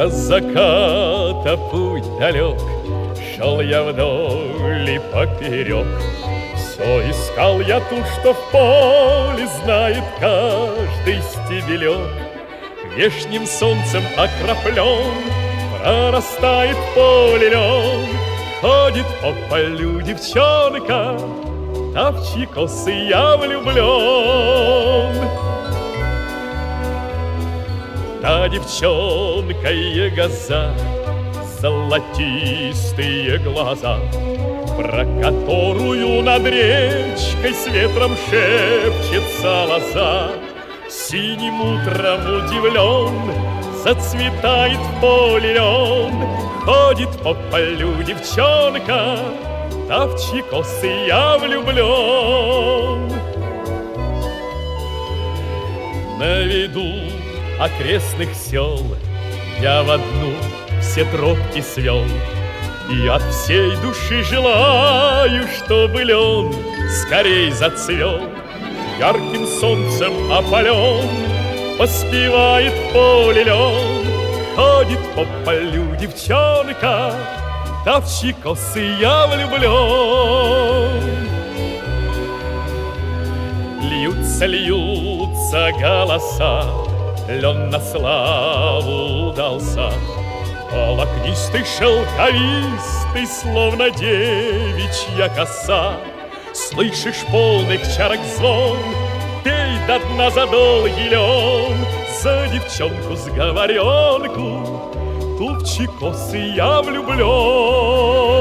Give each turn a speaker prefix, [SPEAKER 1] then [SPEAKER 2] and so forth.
[SPEAKER 1] До заката путь далек, Шел я вдоль и поперек. Все искал я ту, что в поле Знает каждый стебелек. Вешним солнцем окроплен, Прорастает поле лен, Ходит по полю девчонка, чьи косы я влюблен. Та девчонка ягоза, Золотистые глаза, Про которую над речкой С ветром шепчется лоза. Синим утром удивлен, Зацветает в поле лен, Ходит по полю девчонка, Та в я влюблен. На виду окрестных сел. Я в одну все тропки свел И от всей души желаю, чтобы лен скорей зацвел. Ярким солнцем опален Поспевает в поле лен. Ходит по полю девчонка Да в чьи косы я влюблен. Льются, льются голоса Лен на славу удался Волокнистый, шелковистый, Словно девичья коса. Слышишь полных чарок звон, Пей до дна за долгий лен, За девчонку сговоренку, Ту в чьи косы я влюблен.